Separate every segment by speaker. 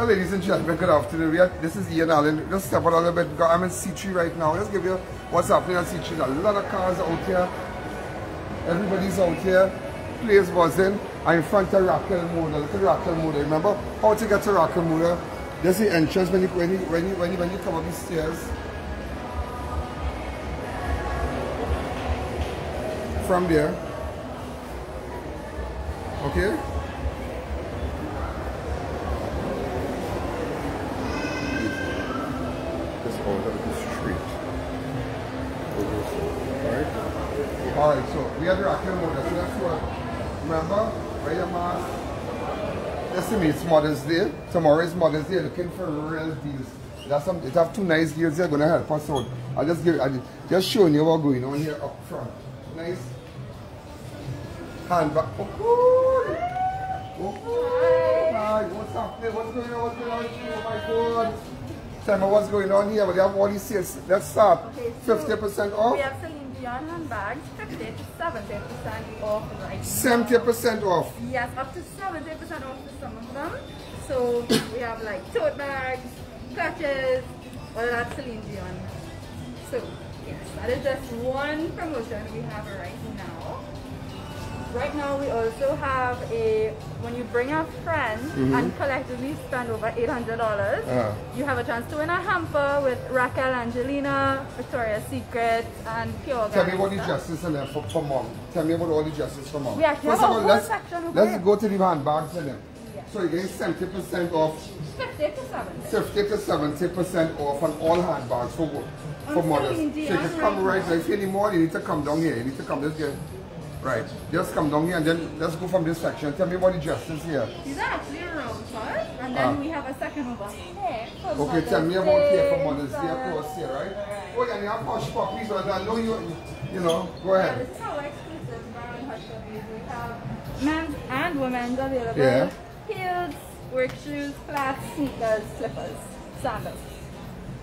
Speaker 1: Well, ladies and gentlemen, good afternoon. Are, this is Ian Alleyne. Just step out a little bit. I'm in C3 right now. Let's give you what's happening on C3. A lot of cars out here. Everybody's out here. Place buzzing. I'm in front of Moda. Look at Moda. Remember how to get to Moda? There's the entrance when you when you when you when you, when you come up the stairs. From there. Okay? This out of the street. Alright? Alright, so we have the Raquel. So that's uh, what remember? Wear your mask. Listen, it's Mother's Day. Tomorrow is Mother's Day. Looking for real deals. That's some. It have two nice deals here. Gonna help us out. I'll just give. I just showing you what's going on here up front. Nice handbag. Oh, oh, hi. What's happening? What's going on? What's going on? Oh my God. Tell me what's going on here. But they have all these sales. Let's start. Fifty percent off.
Speaker 2: Dion handbags, 50 to 70% off right
Speaker 1: Seventy percent off.
Speaker 2: Yes, up to 70% off for some of them. So we have like tote bags, clutches, all that's Celine Dion. So yes, that is just one promotion we have right now. Right now we also have a, when you bring a friend
Speaker 1: Mm-hmm.
Speaker 2: and collectively spend over $800,
Speaker 1: Uh-huh.
Speaker 2: you have a chance to win a hamper with Raquel Angelina, Victoria's Secret, and Pure
Speaker 1: Tell me what the dresses in there for, for mom. Tell me about all the dresses for mom.
Speaker 2: We actually
Speaker 1: First of all, let's, let's go to the handbags in them.
Speaker 2: Yeah.
Speaker 1: So you're getting 70% off,
Speaker 2: 50 to 70.
Speaker 1: 50 to 70% off on all handbags for for mothers. So you can come
Speaker 2: right now.
Speaker 1: If you need more, you need to come down here. You need to come this here. Right. Just come down here and then let's go from this section. Tell me about the dresses here.
Speaker 2: These are actually round cut, and then
Speaker 1: Ah.
Speaker 2: we have a second over here.
Speaker 1: Okay, tell me about here for Mother's Day across here, right? Oh, yeah, you have hush puppies, but I know you, you know, go
Speaker 2: Yeah,
Speaker 1: ahead.
Speaker 2: this is our exclusive brand hush puppies. We have men's and women's available.
Speaker 1: Yeah.
Speaker 2: Heels, work shoes, flats, sneakers, slippers, sandals.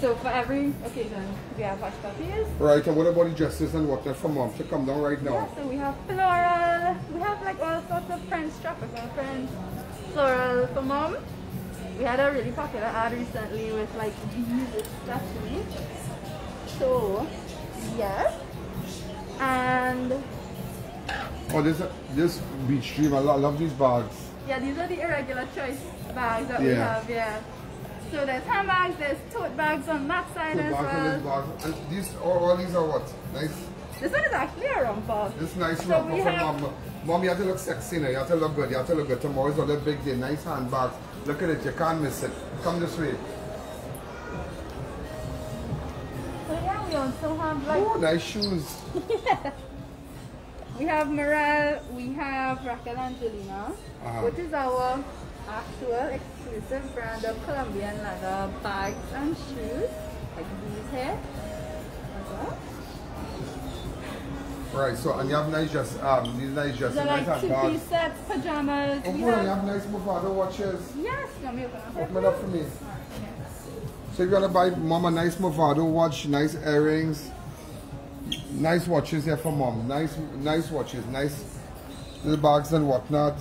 Speaker 2: So for every occasion, we have hush puppies.
Speaker 1: Right, and what about the dresses and whatnot for mom to come down right
Speaker 2: Yeah,
Speaker 1: now?
Speaker 2: so we have floral. We have like all sorts of French prints, tropical prints, floral for mom. We had a really popular ad recently with like these especially. So, yes. And
Speaker 1: Oh, this this beach dream. I love these bags.
Speaker 2: yeah, these are the irregular choice bags that we have, yeah. So there's handbags, there's tote bags on that side
Speaker 1: Two
Speaker 2: as
Speaker 1: and
Speaker 2: well.
Speaker 1: bag. And these, all, all these are what? Nice.
Speaker 2: This one is actually a romper.
Speaker 1: This nice
Speaker 2: So
Speaker 1: for
Speaker 2: have-
Speaker 1: mom. Mom, you have to look sexy now. You have to look good. You have to look good. Tomorrow's another big day. Nice handbags. Look at it. You can't miss it. Come this way.
Speaker 2: So yeah, we also have like
Speaker 1: Oh, nice shoes.
Speaker 2: We have Morel, we have Raquel Angelina,
Speaker 1: Uh-huh.
Speaker 2: which is our actual exclusive brand of Colombian leather bags and shoes, like these here.
Speaker 1: Right. So and you have nice dress. Um, these nice.
Speaker 2: They're
Speaker 1: Nice
Speaker 2: like two-piece sets, pajamas.
Speaker 1: Oh,
Speaker 2: we have,
Speaker 1: you have nice Movado watches.
Speaker 2: yes, let me open up.
Speaker 1: Open it up for me. So if you want to buy mom a nice Movado watch, nice earrings, nice watches here for mom. Nice, nice watches, nice little bags and whatnot.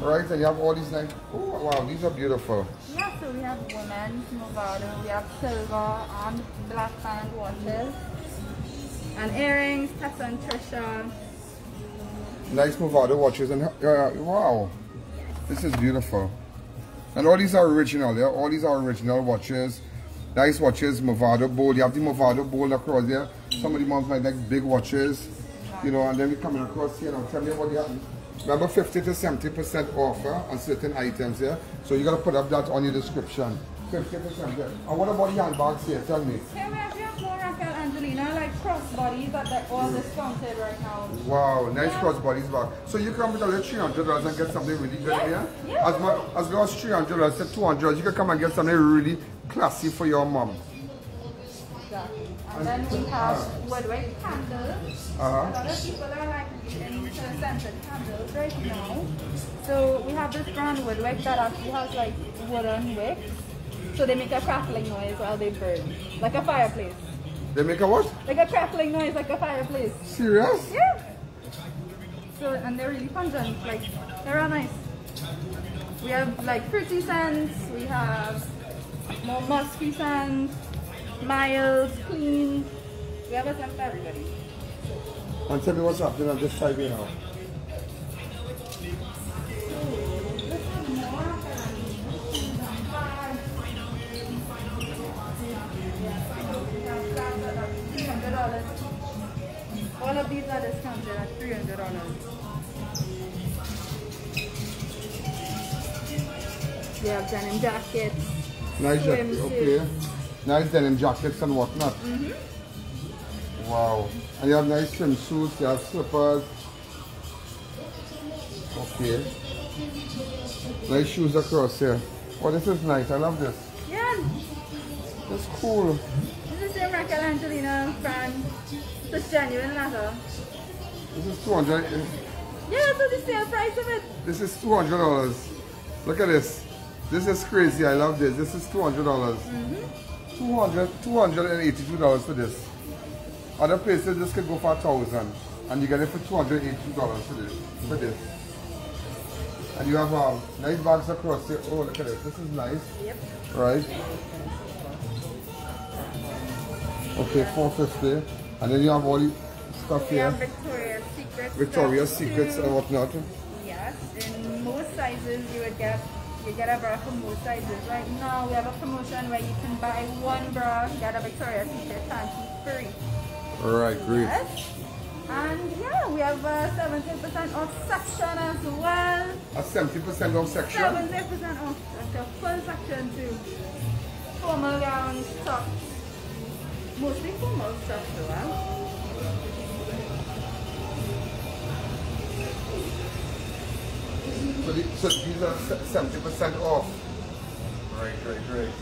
Speaker 1: Right, and you have all these nice. Oh wow, these are beautiful.
Speaker 2: Yeah, so we have women's Movado, we have silver and black band watches, and earrings, Tessa and Trisha.
Speaker 1: Nice Movado watches and uh, wow, this is beautiful. And all these are original. Yeah, all these are original watches. Nice watches, Movado Bold. You have the Movado Bold across there. Some of the moms might like big watches, you know. And then we coming across here and I'll Tell you what you have. Remember, 50 to 70 percent offer on certain items here. So you gotta put up that on your description. 50 percent. And what about the handbags here? Tell me.
Speaker 2: Here we have Raquel Angelina, like crossbodies that they're all discounted right now.
Speaker 1: Wow, nice
Speaker 2: Yeah.
Speaker 1: crossbodies back. So you come with a little three hundred dollars and get something really good
Speaker 2: Yeah,
Speaker 1: here.
Speaker 2: yeah.
Speaker 1: As much as low as three hundred dollars to two hundred you can come and get something really classy for your mom.
Speaker 2: Exactly. And then we have woodwick candles.
Speaker 1: Uh-huh.
Speaker 2: A lot of people are like into scented candles right now. So we have this brand woodwick that actually has like wooden wicks. So they make a crackling noise while they burn. Like a fireplace.
Speaker 1: They make a what?
Speaker 2: Like a crackling noise like a fireplace.
Speaker 1: Serious?
Speaker 2: Yeah. So and they're really pungent. Like they're all nice. We have like fruity scents. We have more musky scents, mild, clean. We have a scent for everybody.
Speaker 1: And tell me what's happening on this side here now.
Speaker 2: All of these are discounted at three hundred dollars. We have denim jackets.
Speaker 1: Nice jacket, okay. Nice denim jackets and whatnot. Mm-hmm. Wow. And you have nice swimsuits, you have slippers. Okay. Nice shoes across here. Oh, this is nice. I love this.
Speaker 2: Yeah,
Speaker 1: That's cool.
Speaker 2: this is the same Raquel Angelina brand. It's genuine leather.
Speaker 1: This is 200.
Speaker 2: Yeah, what the sale price of it.
Speaker 1: This is $200. Look at this. This is crazy. I love this. This is $200. dollars mm-hmm. 200 $282 for this. Other places this could go for a thousand, and you get it for $282 for this. For this. And you have um, nice bags across here. Oh, look at this. This is nice.
Speaker 2: Yep.
Speaker 1: Right? Okay, 450 And then you have all the stuff
Speaker 2: We have
Speaker 1: here.
Speaker 2: Victoria's Secret.
Speaker 1: Victoria's Secrets
Speaker 2: too.
Speaker 1: and whatnot.
Speaker 2: Yes, in most sizes you would get you get a bra for most sizes. Right now we have a promotion where you can buy one bra, get a Victoria's Secret panty free.
Speaker 1: Alright, great.
Speaker 2: Yes. And yeah, we have uh, a 70% off section as well.
Speaker 1: A 70% off section.
Speaker 2: 70% off. That's a full section too. Formal gowns, tops. Mostly formal stuff though, huh?
Speaker 1: So, the, so these are seventy percent off. Right, right, right.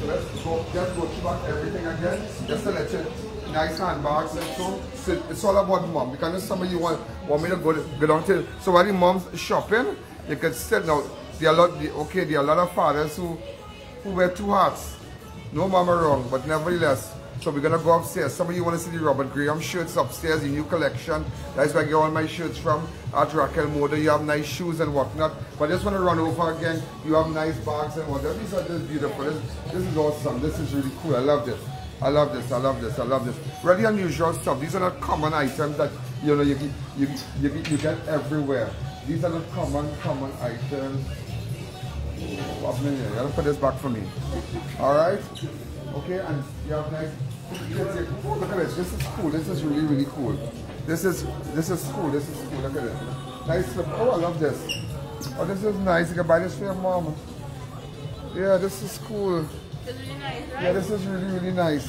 Speaker 1: So let's go just go through back everything again. Just to let you nice handbags and so. So it's all about mom. Because some of you want want me to go go down to so while the mom's shopping, you can sit now. There are a lot okay, there are a lot of fathers who who wear two hats. No mama wrong, but nevertheless. So we're gonna go upstairs. Some of you want to see the Robert Graham shirts upstairs, the new collection. That's where I get all my shirts from at Raquel Moda. You have nice shoes and whatnot. But I just want to run over again. You have nice bags and whatever. These are just beautiful. This, this is awesome. This is really cool. I love this. I love this. I love this. I love this. Really unusual stuff. These are not common items that you know you you you, you, you get everywhere. These are not common common items. One minute. You gotta put this back for me. All right. Okay, and you have nice. Oh, look at this. This is cool. This is really really cool. This is this is cool. This is cool. Look at it. Nice. Look. Oh, I love this. Oh, this is nice. You can buy this for your mom. Yeah, this is cool.
Speaker 3: It's really nice, right?
Speaker 1: Yeah, this is really really nice.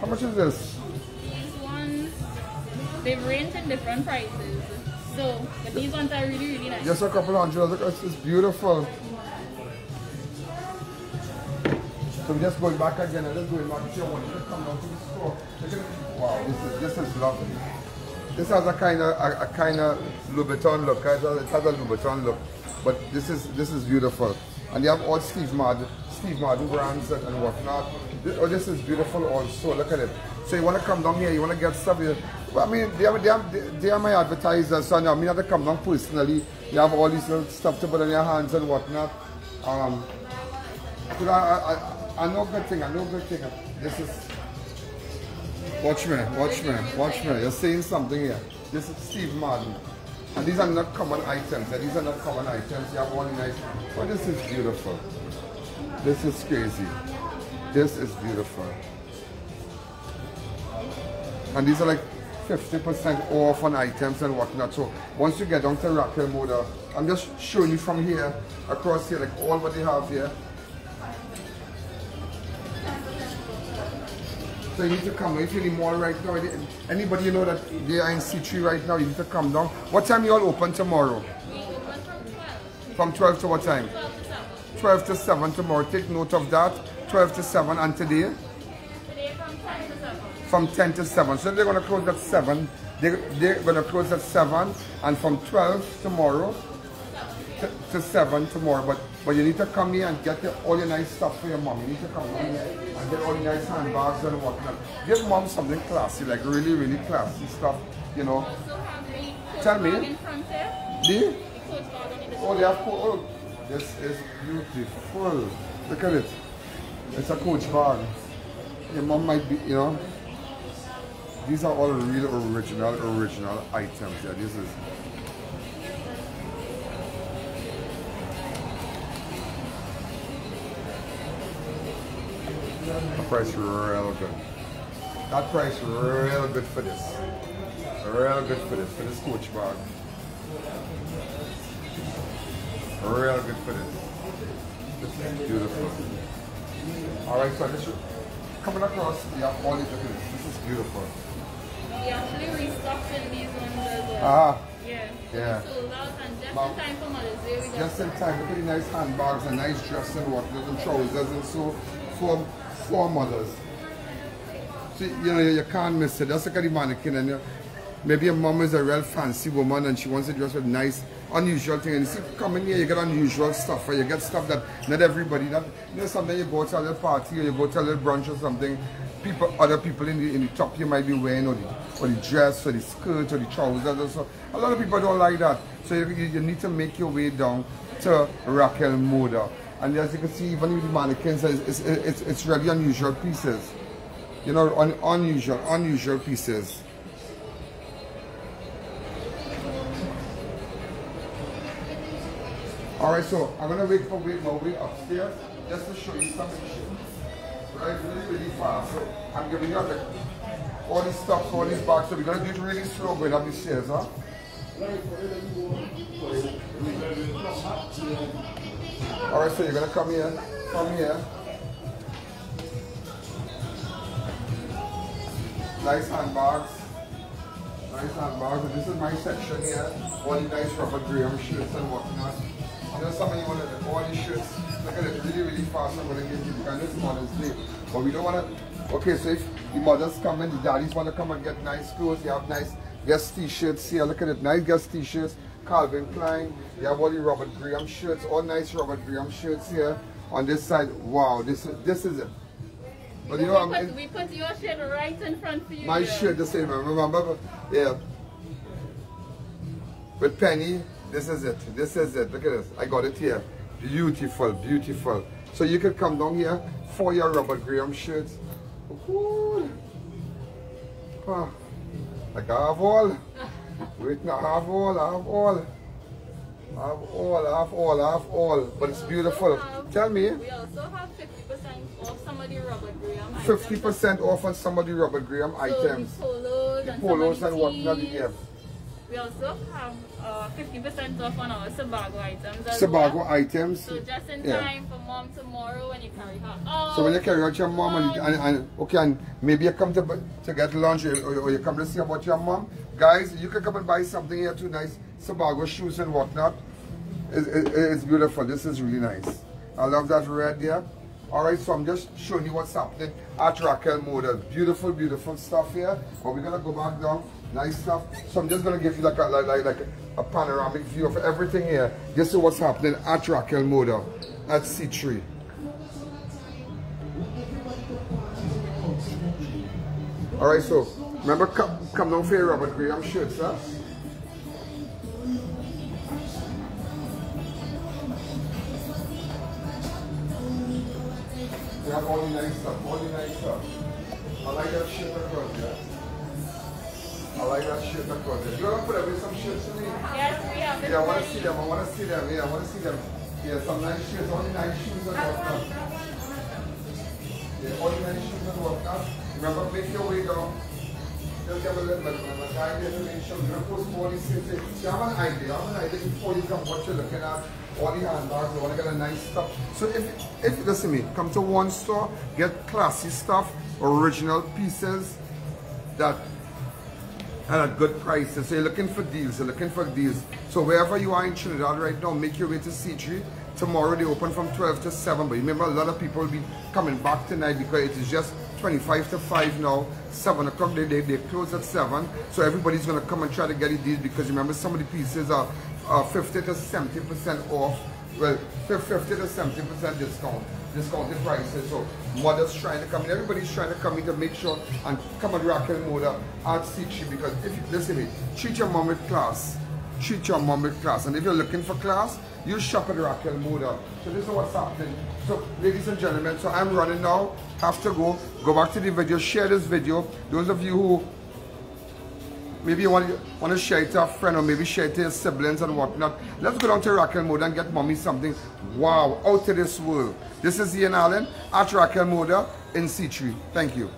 Speaker 1: How much is this?
Speaker 3: These ones, they range in different prices. So, but these ones are really, really nice.
Speaker 1: Just a couple hundred. Look, it's, it's beautiful. So we're just going back again. I'm just going back to your one. Just come down to the store. Wow, this is this is lovely. This has a kind of a, a kind of Louboutin look. It has a, it has a Louboutin look, but this is this is beautiful. And you have all Steve Madden, Steve Madden brands and, and whatnot. This, oh, this is beautiful also. Look at it. So you want to come down here, you want to get stuff here. Well, I mean, they are, they, are, they are my advertisers, so I mean, I have to come down personally. You have all these little stuff to put in your hands and whatnot. Um, I, I, I, know good thing, I know good thing. This is, watch me, watch me, watch me. You're saying something here. This is Steve Madden. And these are not common items. These are not common items. You have one nice. Oh, this is beautiful. This is crazy. This is beautiful. And these are like 50% off on items and whatnot. So once you get down to Raquel Moda, I'm just showing you from here, across here, like all what they have here. So you need to come down. If you need more right now, anybody you know that they are in C3 right now, you need to come down. What time you all open tomorrow?
Speaker 3: We open from 12,
Speaker 1: From 12 to what time?
Speaker 3: 12 to 7.
Speaker 1: 12 to 7 tomorrow. Take note of that. 12 to 7 and today?
Speaker 3: Today from 10 to 7.
Speaker 1: from 10 to 7. So they're going to close at 7. They, they're going to close at 7 and from 12 tomorrow to, to 7 tomorrow. But but you need to come here and get your, all your nice stuff for your mom. You need to come here and get all your nice handbags and whatnot. Give mom something classy, like really, really classy stuff, you know.
Speaker 3: Also have the
Speaker 1: Tell me.
Speaker 3: in front there. The coach bag on the
Speaker 1: Oh, they have oh, this is beautiful. Look at it. It's a coach bag. Your mom might be, you know. These are all real original, original items. Yeah, this is. The price real good. That price real good for this. Real good for this, for this coach bag. Real good for this. This is beautiful. Alright, so this is coming across, yeah, all these look at this. This is beautiful.
Speaker 3: We actually restocked in these ones as well.
Speaker 1: Ah,
Speaker 3: Yeah.
Speaker 1: Yeah.
Speaker 3: Sold out and just in time for Mother's Day we
Speaker 1: just in time. The nice handbags and nice dress and and trousers and so for for mothers. So you know you, you can't miss it. Look at the mannequin and you, maybe your mom is a real fancy woman and she wants to dress with nice, unusual thing. And you see, coming here, you get unusual stuff, or you get stuff that not everybody. That you know, something you go to a little party or you go to a little brunch or something. People, other people in the in the top you might be wearing, or the or the dress, or the skirt, or the trousers. Or so. A lot of people don't like that. So you, you, you need to make your way down to Raquel Moda. And as you can see, even with the mannequins, it's, it's, it's, it's really unusual pieces. You know, un, unusual, unusual pieces. Alright, so I'm gonna wait for wait my way upstairs just to show you some shit. Right, really, really fast. I'm giving you the, all these stuff, all these bags. So we're gonna do it really slow going up the stairs, huh? Alright, so you're gonna come here, come here. Nice handbags. Nice handbags. And this is my section here. All the nice Robert Graham shirts and whatnot. Some of you want to all these shirts. Look at it really, really fast. I'm going to give you because this Mother's Day. But we don't want to. Okay, so if the mothers come and the daddies want to come and get nice clothes, you have nice Guess t-shirts here. Look at it, nice Guess t-shirts. Calvin Klein. You have all the Robert Graham shirts, all nice Robert Graham shirts here. On this side, wow, this is this is it. But you know,
Speaker 3: we, put, we put your shirt right in front for you.
Speaker 1: my shirt the same. Remember, yeah. With Penny, this is it. This is it. Look at this. I got it here. Beautiful, beautiful. So you can come down here for your Robert Graham shirts. Ooh. Ah. Like I have all. Wait, now I have all. I have all. I have all. I have all. I have all. But it's beautiful.
Speaker 3: have-
Speaker 1: Tell me.
Speaker 3: We also have 50% off some of the Robert Graham items.
Speaker 1: Fifty percent off on some of the Robert Graham
Speaker 3: So
Speaker 1: items.
Speaker 3: the polos and
Speaker 1: Polos and
Speaker 3: the
Speaker 1: whatnot. Yeah.
Speaker 3: We also have uh, 50% off on our Sebago items as
Speaker 1: Sebago
Speaker 3: well.
Speaker 1: items.
Speaker 3: So just in
Speaker 1: Yeah.
Speaker 3: time for mom tomorrow when you carry her out.
Speaker 1: So when you carry out your mom and, and, and okay, and maybe you come to to get lunch or, or, you come to see about your mom, guys, you can come and buy something here too nice Sebago shoes and whatnot. It's, it, it's beautiful. This is really nice. I love that red there. All right, so I'm just showing you what's happening at Raquel Moda. Beautiful, beautiful stuff here. But we're gonna go back down. Nice stuff. So I'm just gonna give you like a like, like, like a panoramic view of everything here. Just see what's happening at Raquel Moda at C3. All right, so remember, come, come down for your Robert Graham shirts, huh? We have all the nice stuff, all the nice stuff. I like that shirt across there. I like that shirt across there. You want to put away some shirts for me?
Speaker 3: Yes, we have
Speaker 1: Yeah, I want to see them. I want to see them. Yeah, I want to see them. Yeah, some nice shirts, all the nice shoes and whatnot. Yeah, all the nice shoes and whatnot. Remember, make your way down. Just have a little bit of a guide there to make sure you're post all these things. You have an idea, have an idea before you come what you're looking at. All the handbags, you want to get a nice stuff. So if, if listen to me, come to one store, get classy stuff, original pieces that and at good prices. So you're looking for deals, you're looking for deals. So wherever you are in Trinidad right now, make your way to C3. Tomorrow they open from 12 to 7, but remember a lot of people will be coming back tonight because it is just 25 to 5 now. 7 o'clock, they, they, they close at 7. So everybody's going to come and try to get a deal because remember some of the pieces are, are 50 to 70% off. Well, 50 to 70% discount. discounted prices. So mothers trying to come in, everybody's trying to come in to make sure and come at Raquel Moda at C3 because if you listen to me, treat your mom with class. Treat your mom with class. And if you're looking for class, you shop at Raquel Moda. So this is what's happening. So ladies and gentlemen, so I'm running now. Have to go. Go back to the video. Share this video. Those of you who maybe you want, want to share it to a friend or maybe share it to your siblings and whatnot. Let's go down to Raquel Moda and get mommy something wow out of this world. This is Ian Alleyne at Raquel Moda in C3. Thank you.